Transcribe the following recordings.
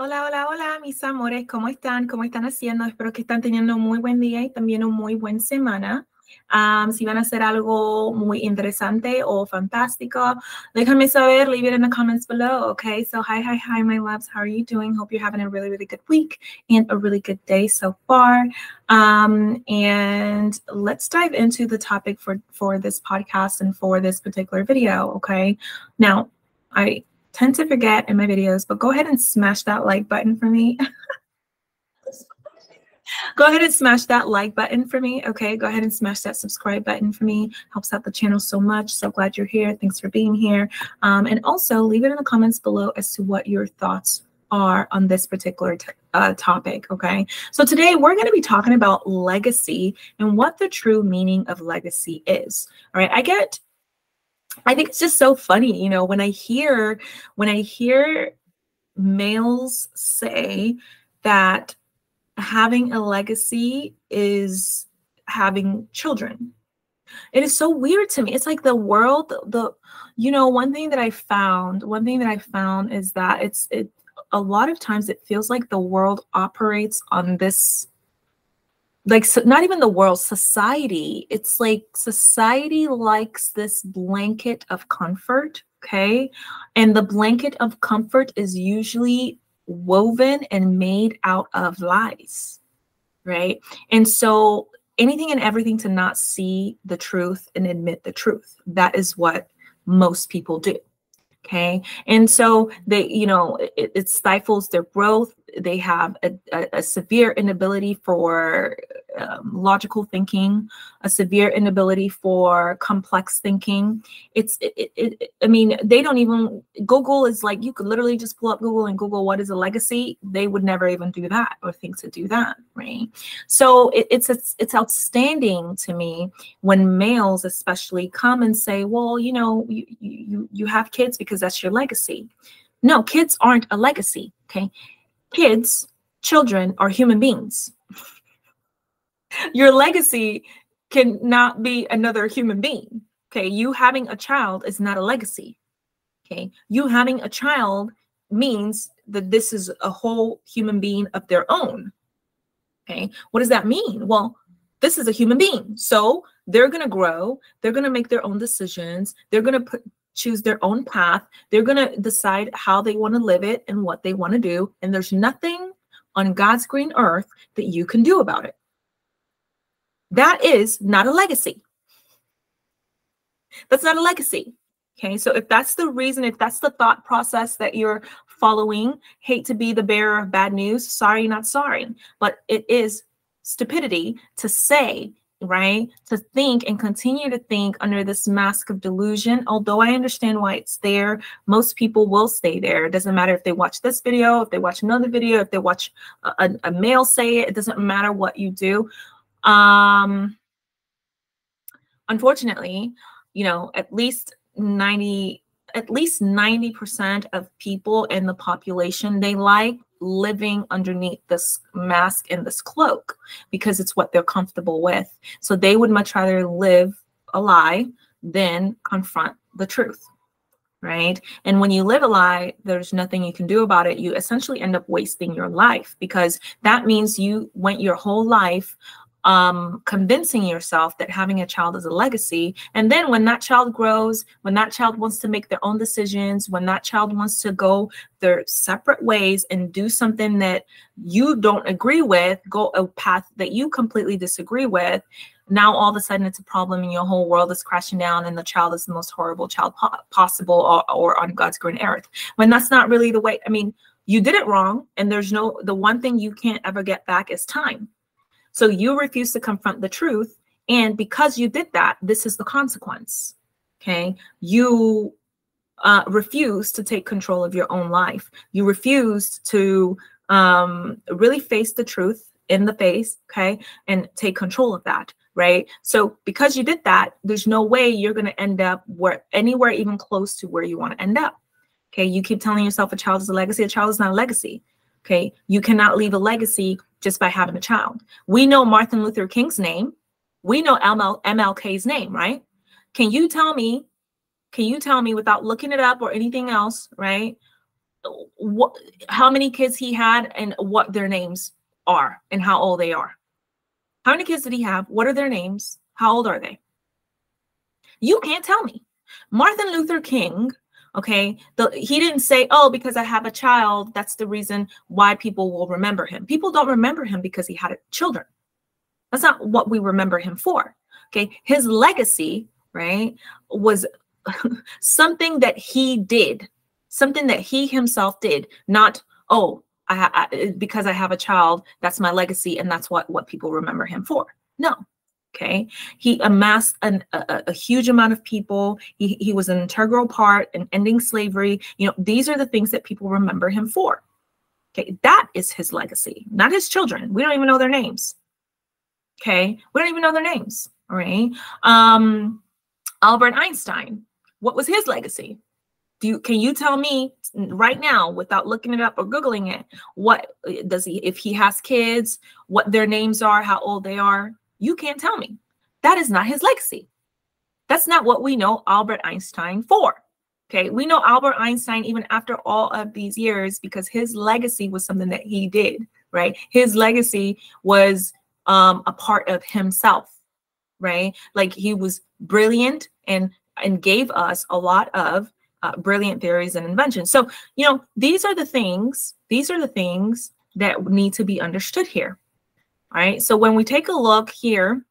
Hola, hola, hola, mis amores, ¿cómo están? ¿Cómo están haciendo? Espero que están teniendo un muy buen día y también un muy buen semana. Um, si van a hacer algo muy interesante o fantástico, déjame saber, leave it in the comments below, okay? So hi, hi, hi, my loves. How are you doing? Hope you're having a really, really good week and a really good day so far. Um, and let's dive into the topic for, for this podcast and for this particular video, okay? Now, I tend to forget in my videos, but go ahead and smash that like button for me. go ahead and smash that like button for me. Okay, go ahead and smash that subscribe button for me. Helps out the channel so much. So glad you're here. Thanks for being here. Um, and also leave it in the comments below as to what your thoughts are on this particular uh, topic. Okay, so today we're going to be talking about legacy and what the true meaning of legacy is. All right, I get I think it's just so funny, you know, when I hear when I hear males say that having a legacy is having children. It is so weird to me. It's like the world the you know, one thing that I found, one thing that I found is that it's it a lot of times it feels like the world operates on this like so not even the world society it's like society likes this blanket of comfort okay? And the blanket of comfort is usually woven and made out of lies right? And so anything and everything to not see the truth and admit the truth that is what most people do okay? And so they you know it, it stifles their growth. They have a, a, a severe inability for um, logical thinking, a severe inability for complex thinking. It's, it, it, I mean, they don't even, Google is like, you could literally just pull up Google and Google what is a legacy. They would never even do that or think to do that, right? So it, it's, it's, it's outstanding to me when males especially come and say, well, you know, you, you, you have kids because that's your legacy. No, kids aren't a legacy, okay? Kids, children are human beings your legacy cannot be another human being. Okay. You having a child is not a legacy. Okay. You having a child means that this is a whole human being of their own. Okay. What does that mean? Well, this is a human being. So they're going to grow. They're going to make their own decisions. They're going to choose their own path. They're going to decide how they want to live it and what they want to do. And there's nothing on God's green earth that you can do about it. That is not a legacy. That's not a legacy. Okay, so if that's the reason, if that's the thought process that you're following, hate to be the bearer of bad news, sorry, not sorry, but it is stupidity to say, right? To think and continue to think under this mask of delusion. Although I understand why it's there, most people will stay there. It doesn't matter if they watch this video, if they watch another video, if they watch a, a male say it, it doesn't matter what you do. Um, unfortunately, you know, at least 90 at least 90% of people in the population they like living underneath this mask and this cloak because it's what they're comfortable with. So they would much rather live a lie than confront the truth. Right. And when you live a lie, there's nothing you can do about it. You essentially end up wasting your life because that means you went your whole life um, convincing yourself that having a child is a legacy. And then when that child grows, when that child wants to make their own decisions, when that child wants to go their separate ways and do something that you don't agree with, go a path that you completely disagree with, now all of a sudden it's a problem and your whole world is crashing down and the child is the most horrible child po possible or, or on God's green earth. When that's not really the way, I mean, you did it wrong and there's no, the one thing you can't ever get back is time so you refuse to confront the truth. And because you did that, this is the consequence. Okay. You uh, refuse to take control of your own life. You refuse to um, really face the truth in the face. Okay. And take control of that. Right. So because you did that, there's no way you're going to end up where anywhere even close to where you want to end up. Okay. You keep telling yourself a child is a legacy. A child is not a legacy. Okay. You cannot leave a legacy just by having a child. We know Martin Luther King's name. We know ML, MLK's name, right? Can you tell me, can you tell me without looking it up or anything else, right? what how many kids he had and what their names are and how old they are. How many kids did he have? What are their names? How old are they? You can't tell me. Martin Luther King, okay, the, he didn't say, oh, because I have a child, that's the reason why people will remember him. People don't remember him because he had children. That's not what we remember him for. Okay, his legacy, right, was something that he did, something that he himself did, not, oh, I, I, because I have a child, that's my legacy, and that's what what people remember him for. No, okay? He amassed an, a, a, huge amount of people. He, he was an integral part in ending slavery. You know these are the things that people remember him for okay? That is his legacy not his children. We don't even know their names okay? We don't even know their names all right? Um albert einstein what was his legacy? Do you can you tell me right now without looking it up or googling it what does he if he has kids what their names are how old they are you can't tell me. That is not his legacy. That's not what we know Albert Einstein for. Okay, we know Albert Einstein even after all of these years because his legacy was something that he did, right? His legacy was um, a part of himself, right? Like he was brilliant and and gave us a lot of uh, brilliant theories and inventions. So, you know, these are the things, these are the things that need to be understood here. All right, so when we take a look here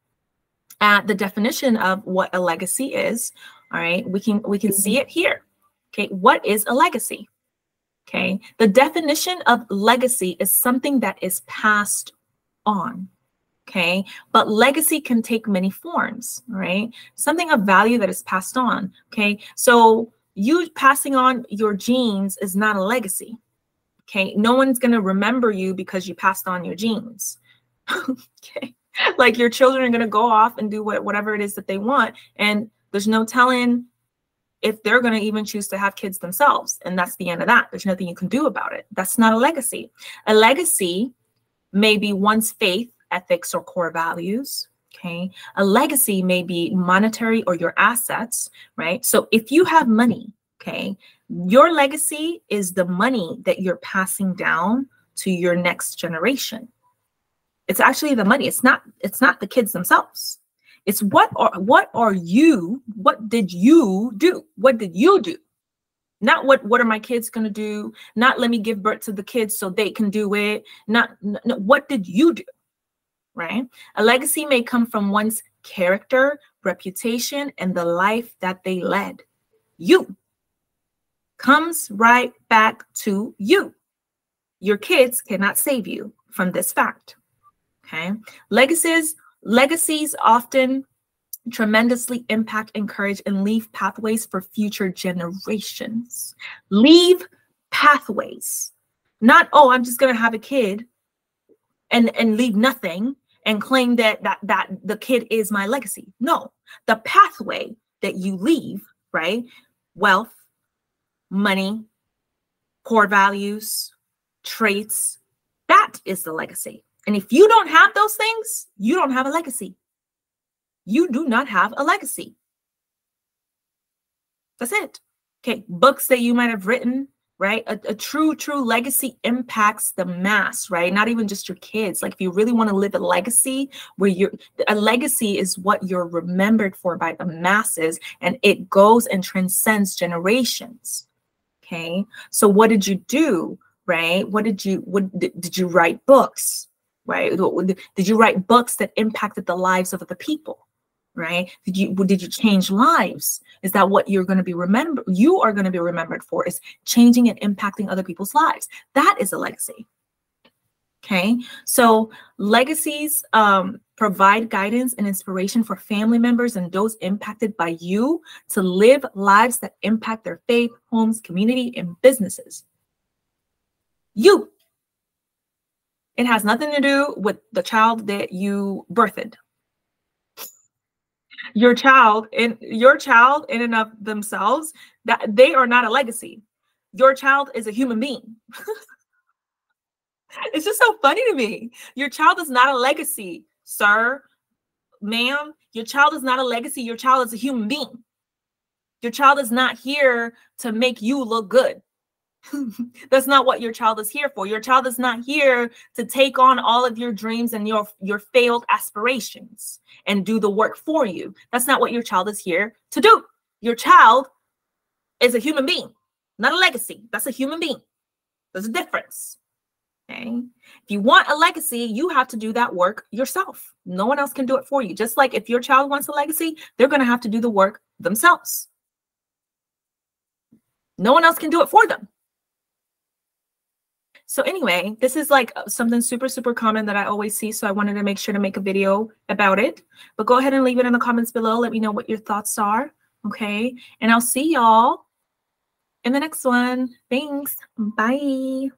at the definition of what a legacy is, all right, we can we can see it here. Okay, what is a legacy? Okay, the definition of legacy is something that is passed on. Okay, but legacy can take many forms, right? Something of value that is passed on. Okay, so you passing on your genes is not a legacy. Okay, no one's going to remember you because you passed on your genes okay. Like your children are going to go off and do what, whatever it is that they want. And there's no telling if they're going to even choose to have kids themselves. And that's the end of that. There's nothing you can do about it. That's not a legacy. A legacy may be one's faith, ethics, or core values. Okay. A legacy may be monetary or your assets, right? So if you have money, okay, your legacy is the money that you're passing down to your next generation. It's actually the money. It's not it's not the kids themselves. It's what are what are you? What did you do? What did you do? Not what what are my kids going to do? Not let me give birth to the kids so they can do it. Not no, what did you do? Right? A legacy may come from one's character, reputation, and the life that they led. You comes right back to you. Your kids cannot save you from this fact. Okay. Legacies, legacies often tremendously impact, encourage, and leave pathways for future generations. Leave pathways. Not, oh, I'm just gonna have a kid and, and leave nothing and claim that that that the kid is my legacy. No, the pathway that you leave, right? Wealth, money, core values, traits, that is the legacy. And if you don't have those things, you don't have a legacy. You do not have a legacy. That's it. Okay. Books that you might have written, right? A, a, true, true legacy impacts the mass, right? Not even just your kids. Like if you really want to live a legacy where you're a legacy is what you're remembered for by the masses and it goes and transcends generations. Okay. So what did you do? Right? What did you what did, did you write books? Right? Did you write books that impacted the lives of other people? Right? Did you did you change lives? Is that what you're going to be remembered? You are going to be remembered for is changing and impacting other people's lives. That is a legacy. Okay, so legacies um, provide guidance and inspiration for family members and those impacted by you to live lives that impact their faith, homes, community, and businesses. You it has nothing to do with the child that you birthed. Your child and your child in and of themselves, that they are not a legacy. Your child is a human being. it's just so funny to me. Your child is not a legacy, sir, ma'am. Your child is not a legacy. Your child is a human being. Your child is not here to make you look good. That's not what your child is here for. Your child is not here to take on all of your dreams and your your failed aspirations and do the work for you. That's not what your child is here to do. Your child is a human being, not a legacy. That's a human being. There's a difference. Okay. If you want a legacy, you have to do that work yourself. No one else can do it for you. Just like if your child wants a legacy, they're going to have to do the work themselves. No one else can do it for them. So anyway, this is like uh, something super, super common that I always see. So I wanted to make sure to make a video about it. But go ahead and leave it in the comments below. Let me know what your thoughts are. Okay. And I'll see y'all in the next one. Thanks. Bye.